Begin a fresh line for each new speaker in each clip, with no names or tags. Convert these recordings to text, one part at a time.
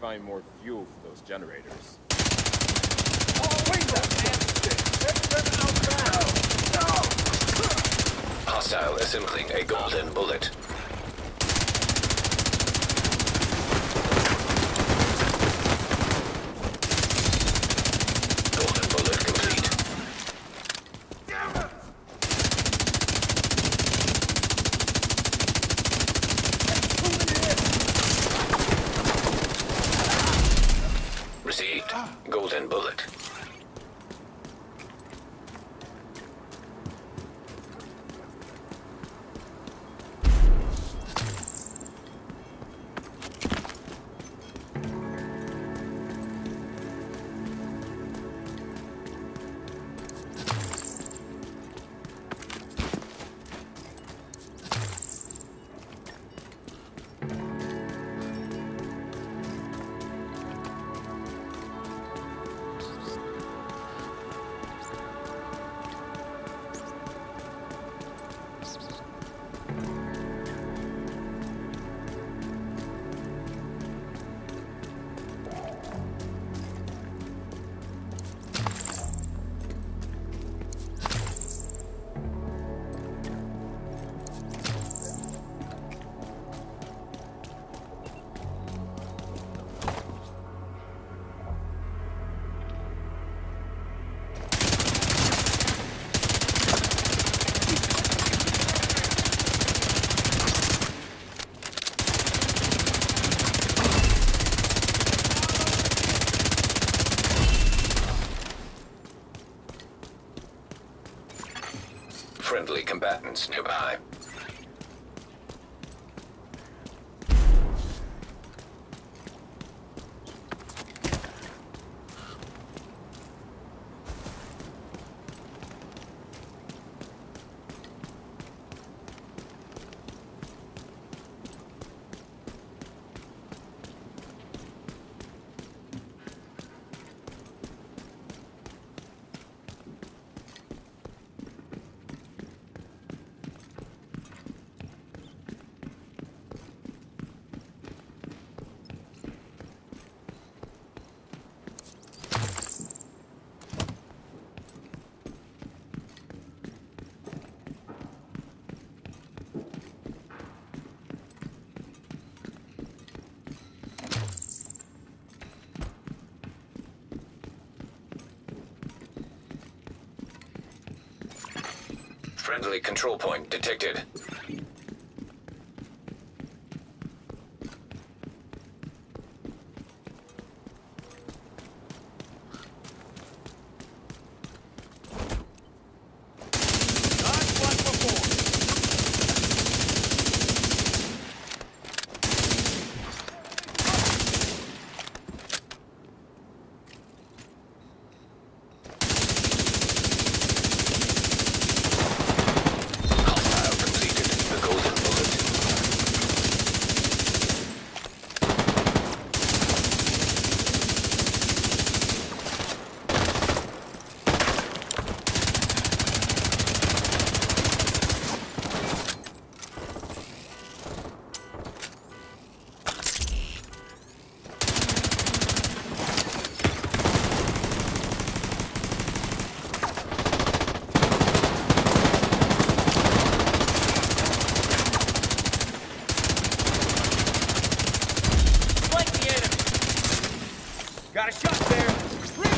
find more fuel for those generators.
Hostile assembling a golden bullet. Nearby. Control point detected.
Got
a
shot
there.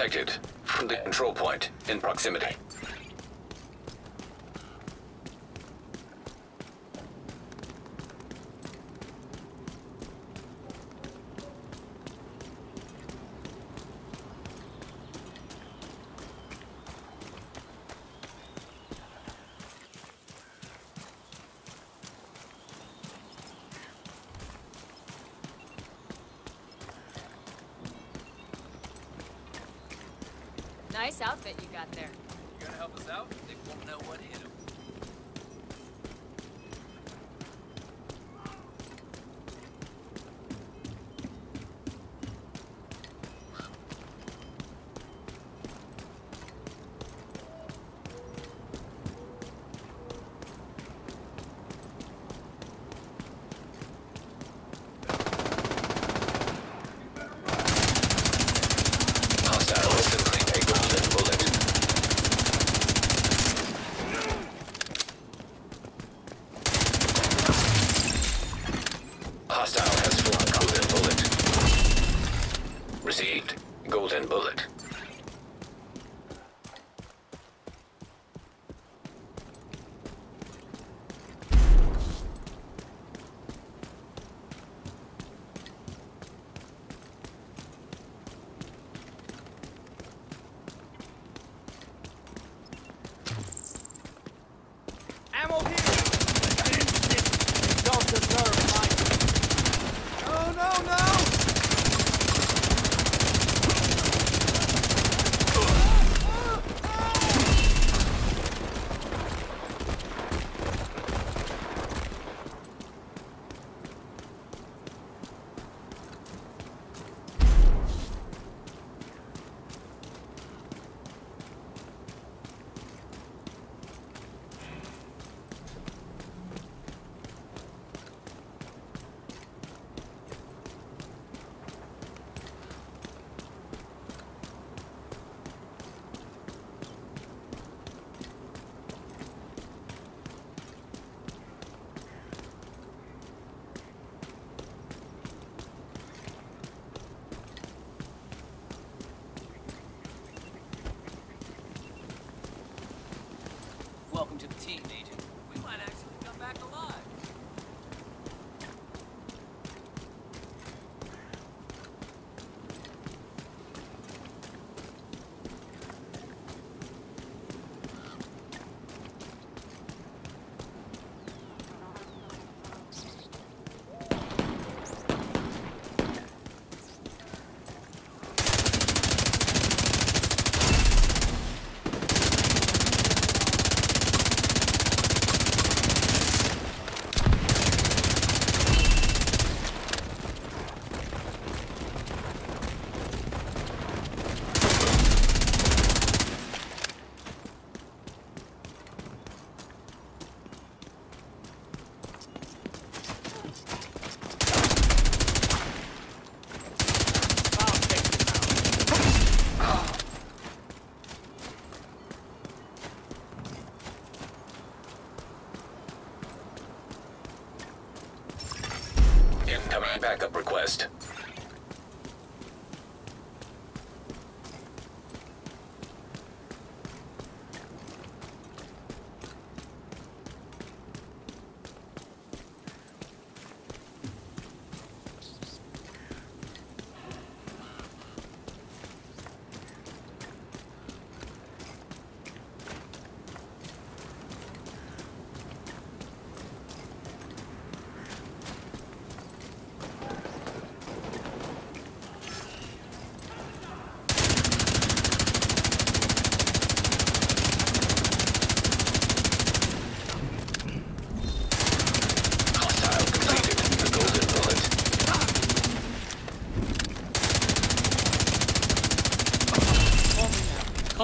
detected from
the control point in proximity.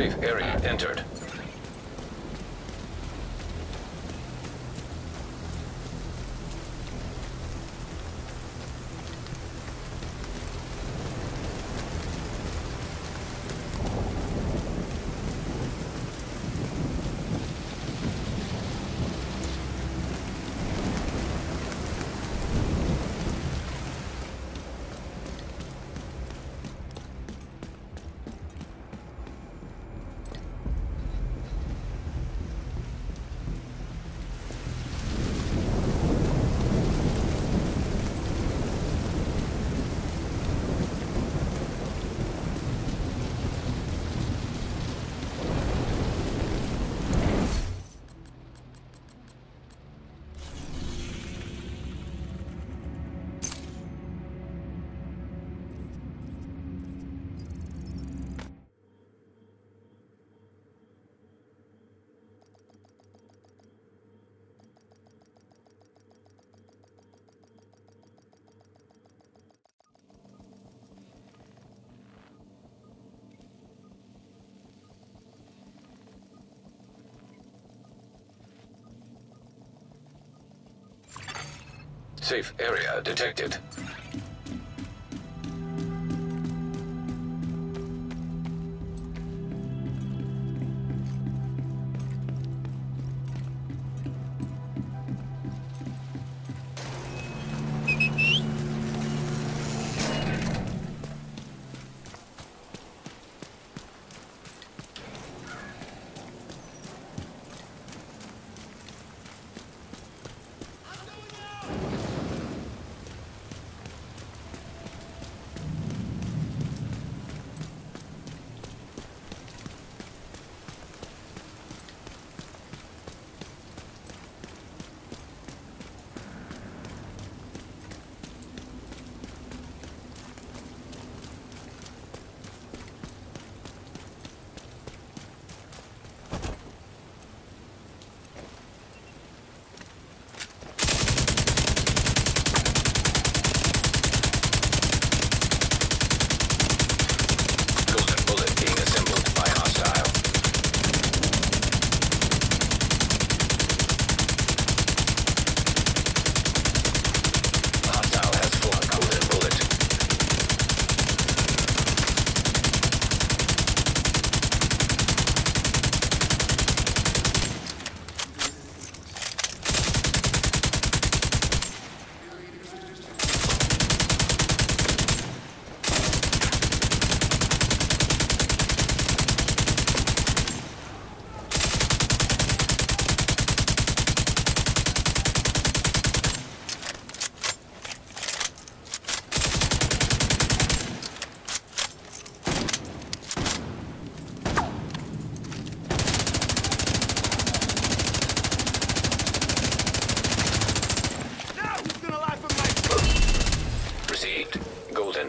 Safe area entered. Safe area detected.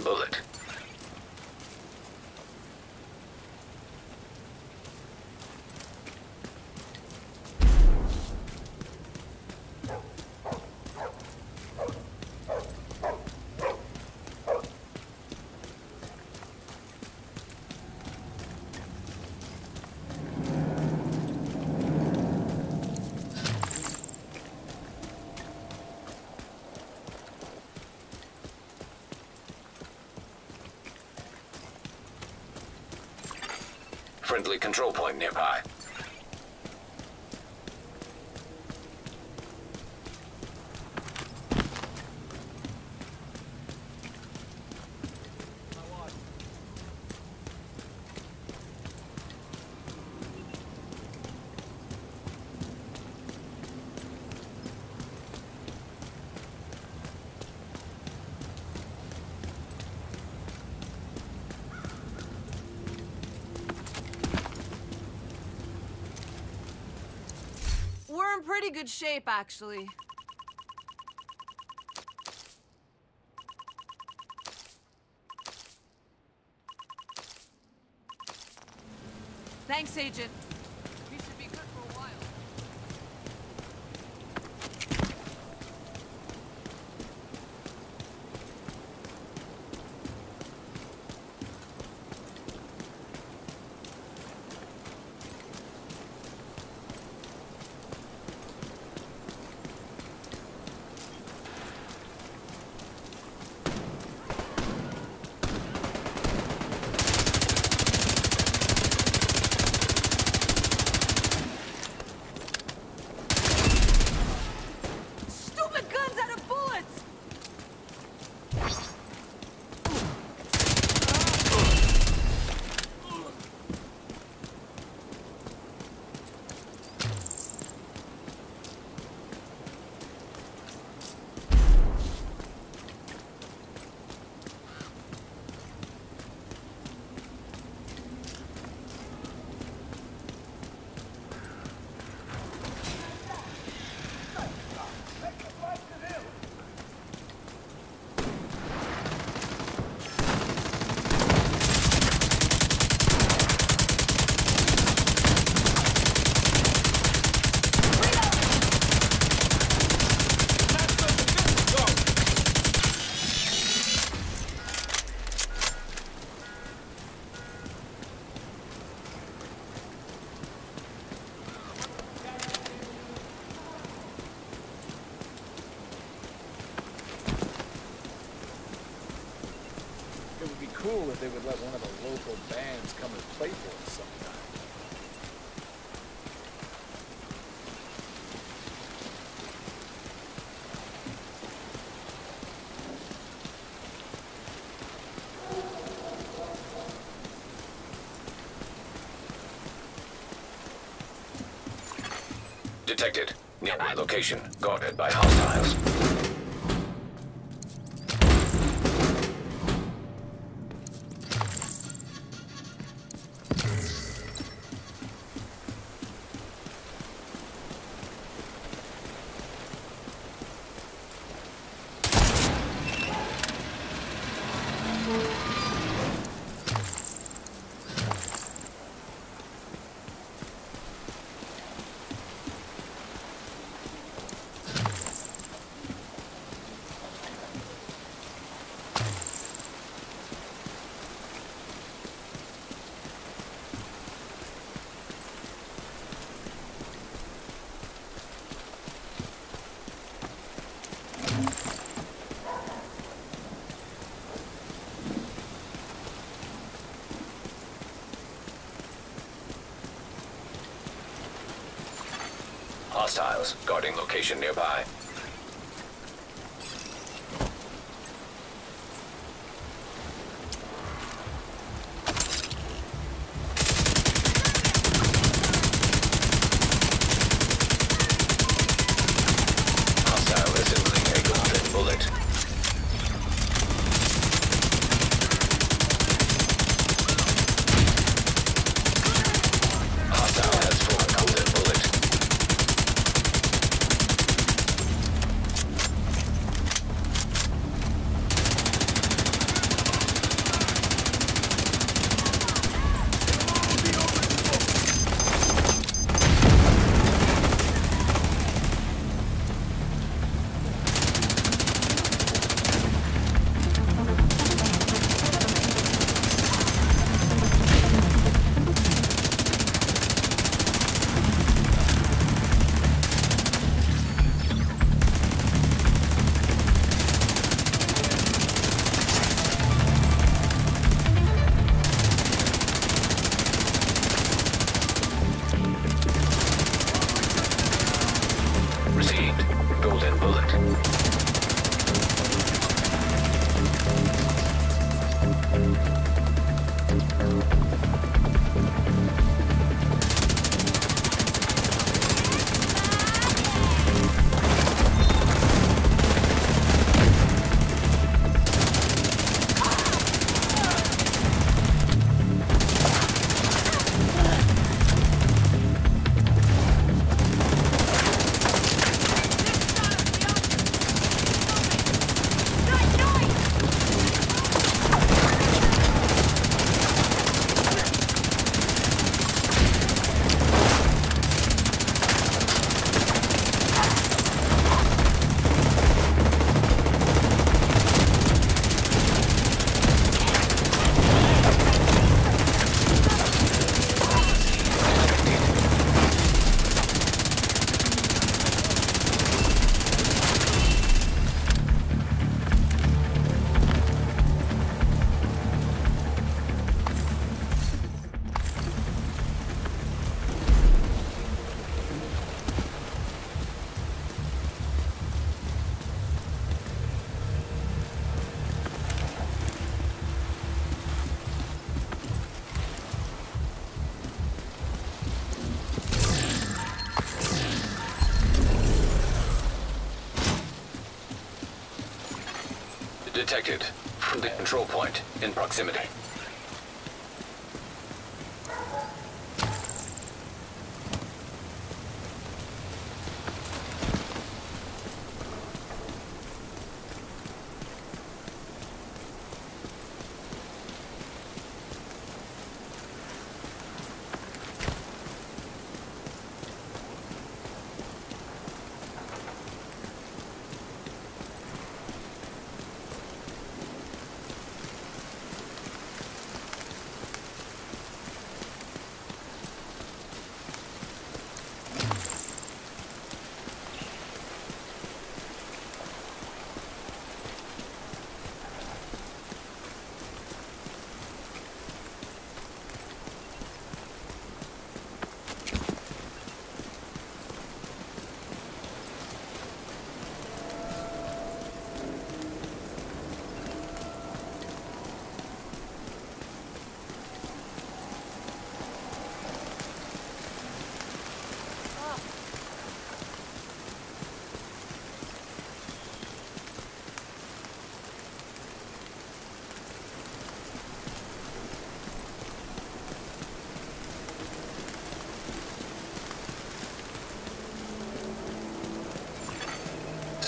bullet. Control point nearby.
Pretty good shape, actually. Thanks, Agent.
They would let one of the local bands come and play for us sometime.
Detected. Nearby location. Guarded by hostiles. Hostiles. Guarding location nearby. Detected. the control point in proximity.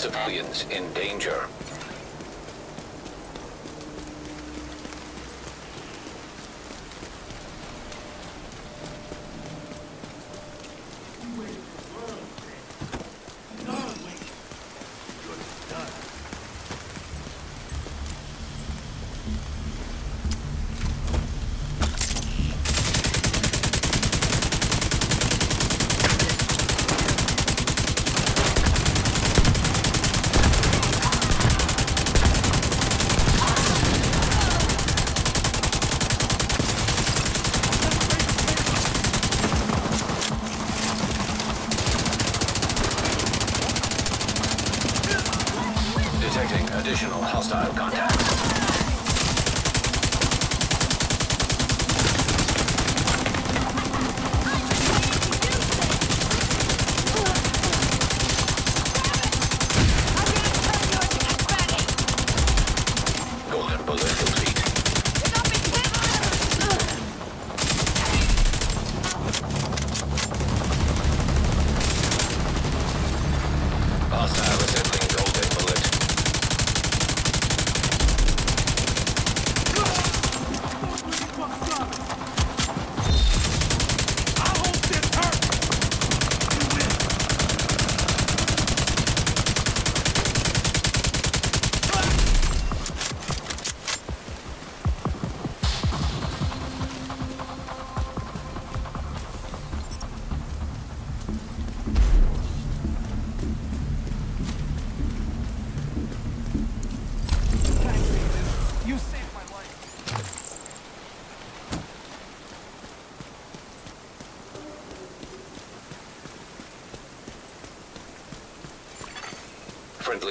Civilians in danger. Additional hostile contacts.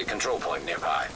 Control point nearby.